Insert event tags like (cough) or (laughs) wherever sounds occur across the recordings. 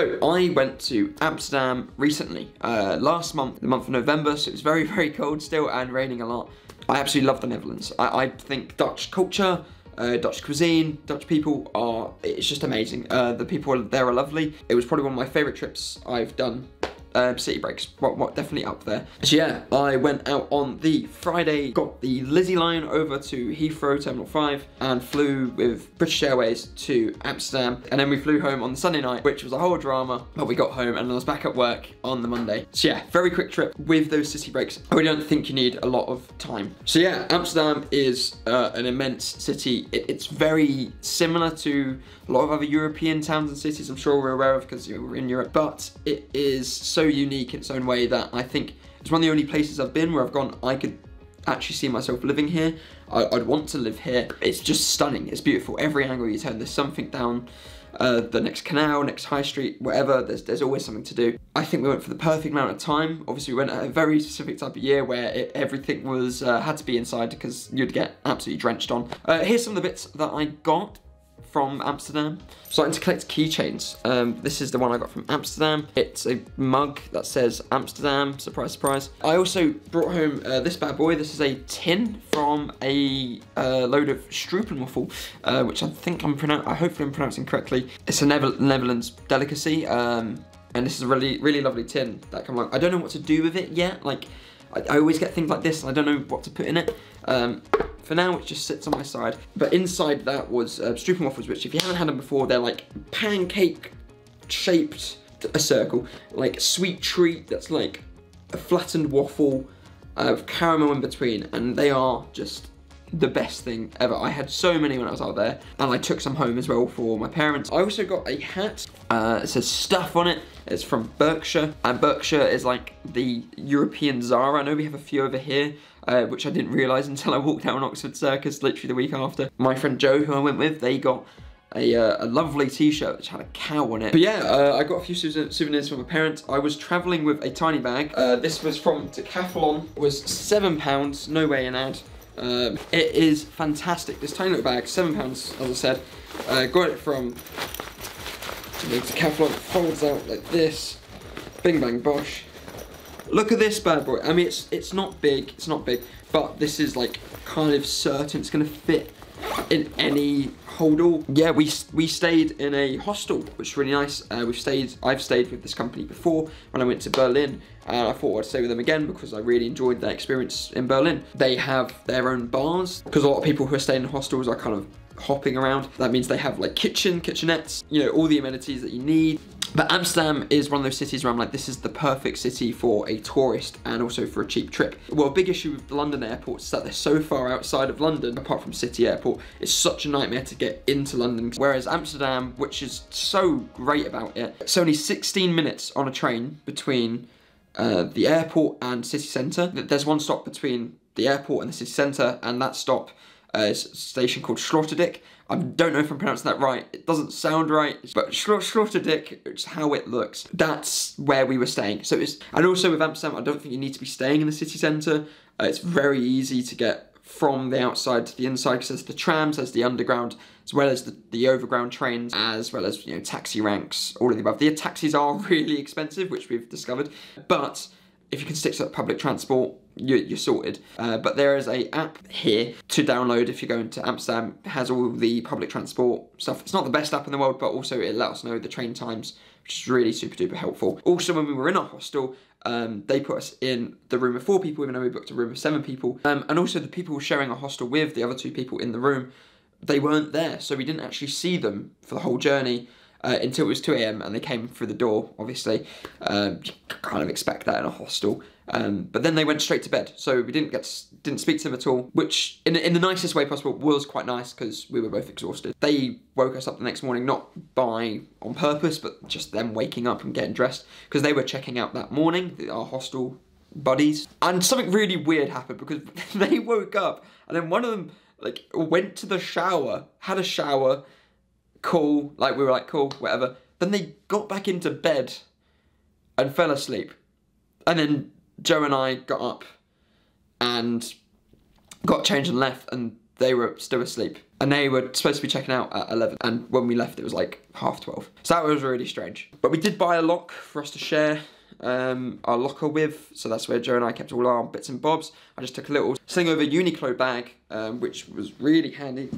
So I went to Amsterdam recently, uh, last month, the month of November, so it was very, (laughs) very cold still and raining a lot. I absolutely love the Netherlands. I, I think Dutch culture, uh, Dutch cuisine, Dutch people are, it's just amazing. Uh, the people there are lovely. It was probably one of my favorite trips I've done uh, city breaks, what, what, definitely up there. So yeah, I went out on the Friday, got the Lizzie line over to Heathrow Terminal 5 and flew with British Airways to Amsterdam. And then we flew home on the Sunday night, which was a whole drama, but we got home and I was back at work on the Monday. So yeah, very quick trip with those city breaks. I really don't think you need a lot of time. So yeah, Amsterdam is uh, an immense city. It, it's very similar to a lot of other European towns and cities I'm sure we're aware of because we're in Europe, but it is so so unique in its own way that I think it's one of the only places I've been where I've gone, I could actually see myself living here. I, would want to live here. It's just stunning. It's beautiful. Every angle you turn, there's something down uh, the next canal, next high street, whatever. There's there's always something to do. I think we went for the perfect amount of time. Obviously, we went at a very specific type of year where it, everything was uh, had to be inside because you'd get absolutely drenched on. Uh, here's some of the bits that I got from Amsterdam. Starting to collect keychains. Um, this is the one I got from Amsterdam. It's a mug that says Amsterdam, surprise, surprise. I also brought home uh, this bad boy. This is a tin from a uh, load of Stroopwafel, uh, which I think I'm pronouncing, I hopefully I'm pronouncing correctly. It's a Netherlands delicacy. Um, and this is a really, really lovely tin that come along. I don't know what to do with it yet. Like, I, I always get things like this and I don't know what to put in it. Um, for now, it just sits on my side. But inside that was uh, waffles. which if you haven't had them before, they're like pancake shaped a circle, like sweet treat that's like a flattened waffle uh, caramel in between, and they are just the best thing ever. I had so many when I was out there, and I took some home as well for my parents. I also got a hat. Uh, it says stuff on it. It's from Bershka, and Bershka is like the European Zara. I know we have a few over here, uh, which I didn't realise until I walked down Oxford Circus literally the week after. My friend Joe, who I went with, they got a, uh, a, lovely t-shirt which had a cow on it. But yeah, uh, I got a few souvenirs from my parents. I was travelling with a tiny bag. Uh, this was from Decathlon. It was seven pounds, no way an ad. Um, it is fantastic. This tiny little bag, seven pounds, as I said. Uh, got it from Decathlon. Folds out like this. Bing bang bosh. Look at this bad boy. I mean, it's it's not big. It's not big, but this is like kind of certain it's gonna fit in any holdall. Yeah, we we stayed in a hostel, which is really nice. Uh, we've stayed. I've stayed with this company before when I went to Berlin, and I thought I'd stay with them again because I really enjoyed their experience in Berlin. They have their own bars because a lot of people who are staying in hostels are kind of hopping around. That means they have like kitchen, kitchenettes, you know, all the amenities that you need. But Amsterdam is one of those cities where I'm like, this is the perfect city for a tourist and also for a cheap trip. Well, a big issue with the London airports is that they're so far outside of London, apart from City Airport, it's such a nightmare to get into London. Whereas Amsterdam, which is so great about it, it's only 16 minutes on a train between uh, the airport and city centre. There's one stop between the airport and the city centre, and that stop uh, a station called Sloterdijk, I don't know if I'm pronouncing that right. It doesn't sound right, but Sloterdijk, it's how it looks. That's where we were staying. So it's, and also with Amsterdam, I don't think you need to be staying in the city centre. Uh, it's very easy to get from the outside to the inside because there's the trams, there's the underground, as well as the, the overground trains, as well as, you know, taxi ranks, all of the above. The taxis are (laughs) really expensive, which we've discovered, but if you can stick to public transport, you're, you're sorted. Uh, but there is a app here to download if you're going to Amsterdam. It has all the public transport stuff. It's not the best app in the world, but also it lets us know the train times, which is really super duper helpful. Also, when we were in our hostel, um, they put us in the room of four people, even though we booked a room of seven people. Um, and also the people sharing a hostel with, the other two people in the room, they weren't there. So we didn't actually see them for the whole journey uh, until it was 2 a.m. and they came through the door, obviously. Um, kind of expect that in a hostel. Um, but then they went straight to bed, so we didn't get to, didn't speak to them at all, which in, in the nicest way possible was quite nice because we were both exhausted. They woke us up the next morning, not by on purpose, but just them waking up and getting dressed because they were checking out that morning, our hostel buddies. And something really weird happened because (laughs) they woke up and then one of them like went to the shower, had a shower, cool, like we were like, cool, whatever. Then they got back into bed and fell asleep. And then Joe and I got up and got changed and left and they were still asleep. And they were supposed to be checking out at 11. And when we left, it was like half 12. So that was really strange. But we did buy a lock for us to share um, our locker with. So that's where Joe and I kept all our bits and bobs. I just took a little sling over Uniqlo bag, um, which was really handy.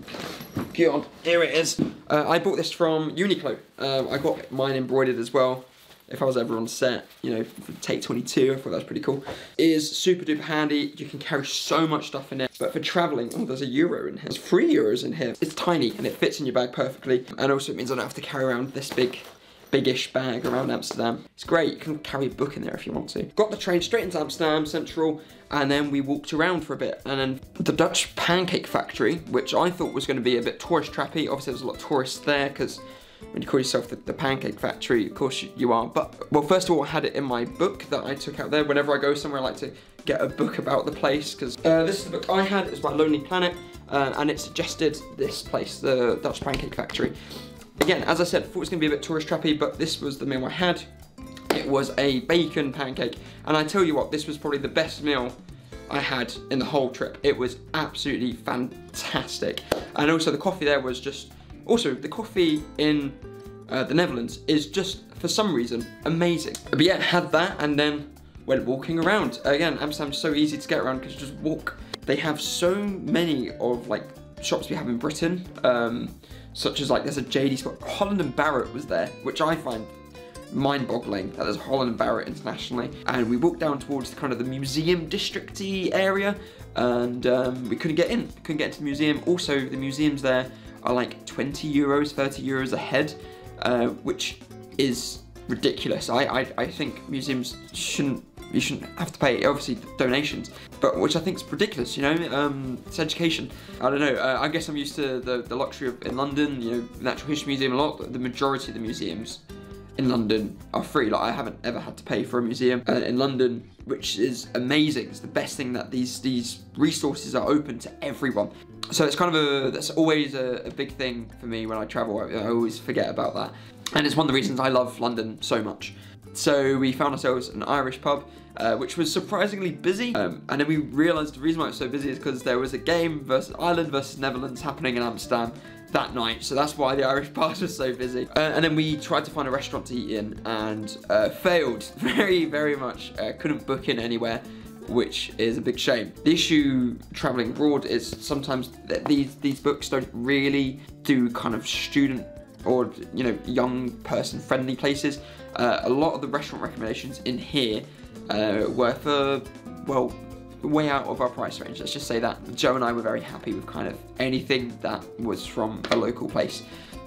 Get on, here it is. Uh, I bought this from Uniqlo. Um, I got mine embroidered as well if I was ever on set, you know, for Take 22, I thought that was pretty cool. Is super duper handy. You can carry so much stuff in it. But for traveling, oh, there's a euro in here. There's three euros in here. It's tiny and it fits in your bag perfectly. And also it means I don't have to carry around this big biggish bag around Amsterdam. It's great, you can carry a book in there if you want to. Got the train straight into Amsterdam Central and then we walked around for a bit. And then the Dutch Pancake Factory, which I thought was going to be a bit tourist trappy. Obviously there's a lot of tourists there because when you call yourself the, the, Pancake Factory, of course you are. But, well, first of all, I had it in my book that I took out there. Whenever I go somewhere, I like to get a book about the place, because uh, this is the book I had. It's by Lonely Planet, uh, and it suggested this place, the Dutch Pancake Factory. Again, as I said, thought it was going to be a bit tourist trappy, but this was the meal I had. It was a bacon pancake, and I tell you what, this was probably the best meal I had in the whole trip. It was absolutely fantastic. And also the coffee there was just also, the coffee in uh, the Netherlands is just, for some reason, amazing. But yeah, had that and then went walking around. Again, Amsterdam's so easy to get around because just walk. They have so many of like shops we have in Britain, um, such as like there's a JD Sport. Holland and Barrett was there, which I find mind-boggling that there's Holland and Barrett internationally. And we walked down towards the, kind of the museum districty area, and um, we couldn't get in. Couldn't get into the museum. Also, the museums there are like 20 euros, 30 euros a head, uh, which is ridiculous. I, I, I think museums shouldn't you shouldn't have to pay obviously donations but which i think is ridiculous you know? Um, it's education. I don't know uh, i guess i'm used to the, the luxury of in london you know natural history museum a lot the majority of the museums in london are free. Like i haven't ever had to pay for a museum uh, in london which is amazing. It's the best thing that these these resources are open to everyone so it's kind of a, that's always a, a big thing for me when I travel. I, I always forget about that. And it's one of the reasons I love London so much. So we found ourselves an Irish pub, uh, which was surprisingly busy. Um, and then we realised the reason why it was so busy is because there was a game versus Ireland versus Netherlands happening in Amsterdam that night. So that's why the (laughs) Irish pub was so busy. Uh, and then we tried to find a restaurant to eat in and uh, failed (laughs) very, very much. Uh, couldn't book in anywhere which is a big shame. The issue traveling abroad is sometimes these these books don't really do kind of student or you know young person friendly places. Uh, a lot of the restaurant recommendations in here uh, were for well way out of our price range. Let's just say that. Joe and I were very happy with kind of anything that was from a local place.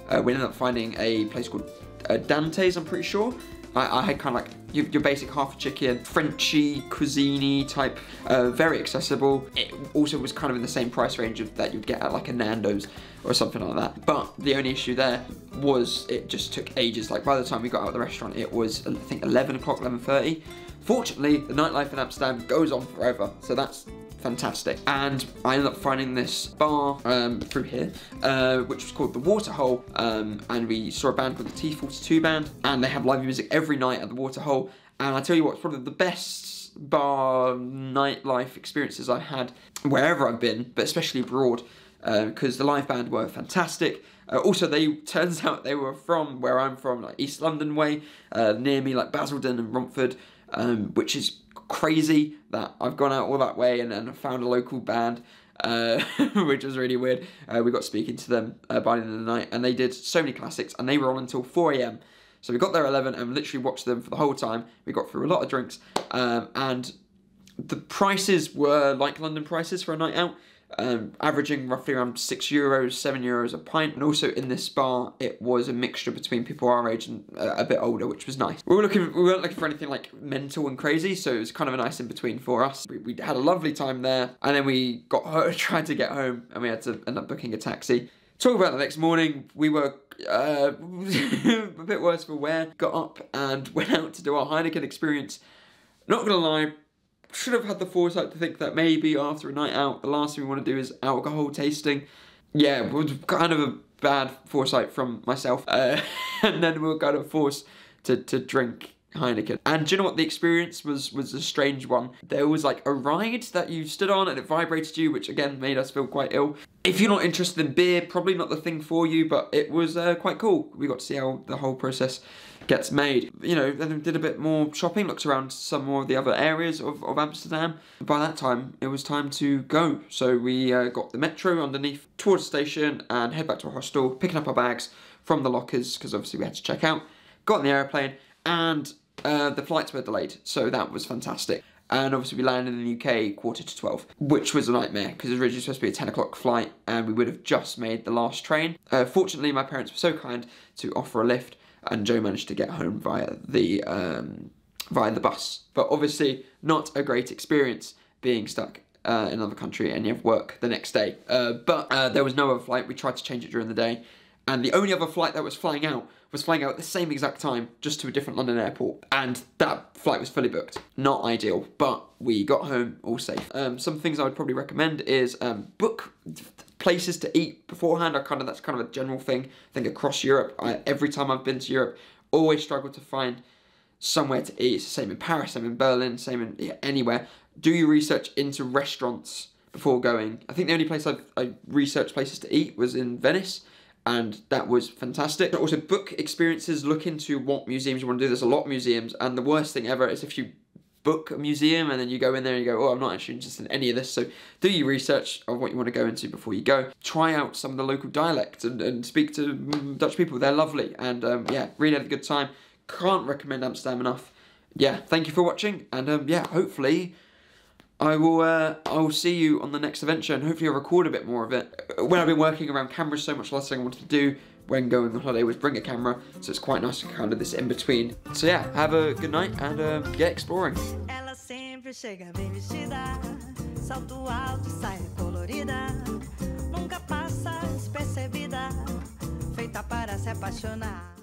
Uh, we ended up finding a place called uh, Dante's, I'm pretty sure, I, I had kind of like your, your, basic half a chicken, Frenchy, cuisine type, uh, very accessible. It also was kind of in the same price range of, that you'd get at like a Nando's or something like that. But the only issue there was it just took ages. Like by the time we got out of the restaurant, it was I think 11 o'clock, 11.30. Fortunately, the nightlife in Amsterdam goes on forever, so that's fantastic. And I ended up finding this bar um, through here, uh, which was called The Waterhole, um, and we saw a band called the T42 Band, and they have live music every night at The Waterhole, and I tell you what, it's probably the best bar nightlife experiences I've had wherever I've been, but especially abroad, because uh, the live band were fantastic. Uh, also, they turns (laughs) out they were from where I'm from, like East London way, uh, near me, like Basildon and Romford, um, which is crazy that I've gone out all that way and, and found a local band, uh, (laughs) which was really weird. Uh, we got speaking to them uh, by the end of the night, and they did so many classics, and they were on until 4 a.m. So we got there 11 and literally watched them for the whole time. We got through a lot of drinks, um, and the prices were like London prices for a night out um, averaging roughly around six euros, seven euros a pint. And also in this bar, it was a mixture between people our age and uh, a bit older, which was nice. We were looking, we weren't looking for anything like mental and crazy, so it was kind of a nice in between for us. We, we had a lovely time there, and then we got (laughs) home, tried to get home, and we had to end up booking a taxi. Talk about the next morning, we were uh, (laughs) a bit worse for wear. Got up and (laughs) went out to do our Heineken experience. Not gonna lie, should have had the foresight to think that maybe after a night out, the last thing we want to do is alcohol tasting. Yeah, was kind of a bad foresight from myself. (laughs) Uh, and then we were kind of forced to, to drink Heineken. And do you know what? The experience was was a strange one. There was like a ride that you stood on and it vibrated you, which again made us feel quite ill. If you're not interested in beer, probably not the thing for you, but it was uh, quite cool. We got to see how the whole process gets made. You know, then did a bit more shopping, looked around some more of the other areas of, of Amsterdam. By that time, it was time to go. So we uh, got the metro underneath towards the station and head back to our hostel, picking up our bags from the lockers, because obviously we had to check out. Got on the airplane, and uh, the flights were delayed, so that was fantastic. And obviously we landed in the UK quarter to 12, which was a nightmare because it was originally supposed to be a 10 o'clock flight and we would have just made the last train. Uh, fortunately, my parents were so kind to offer a lift and Joe managed to get home via the, um, via the bus. But obviously not a great experience being stuck uh, in another country and you have work the next day. Uh, but uh, there was no other flight. We tried to change it during the day and the only other flight that was flying out was flying out at the same exact time, just to a different London airport, and that flight was fully booked. Not ideal, but we got home all safe. Um, some things I would probably recommend is um, book places to eat beforehand. I kind of that's kind of a general thing. I think across Europe, I, every time I've been to Europe, always struggle to find somewhere to eat. It's the same in Paris, same in Berlin, same in yeah, anywhere. Do your research into restaurants before going. I think the only place I've I researched places to eat was in Venice and that was fantastic. Also, book experiences, look into what museums you want to do. There's a lot of museums, and the worst thing ever is if you book a museum and then you go in there and you go, oh, I'm not actually interested in any of this. So do your research of what you want to go into before you go. Try out some of the local dialects and, and speak to Dutch people. They're lovely, and um, yeah, really had a good time. Can't recommend Amsterdam enough. Yeah, thank you for watching, and um, yeah, hopefully I will uh, I will see you on the next adventure and hopefully I'll record a bit more of it. When I've been working around cameras so much, last thing I wanted to do when going on holiday was bring a camera, so it's quite nice to kind of this in between. So yeah, have a good night and uh, get exploring. Feita para se apaixonar.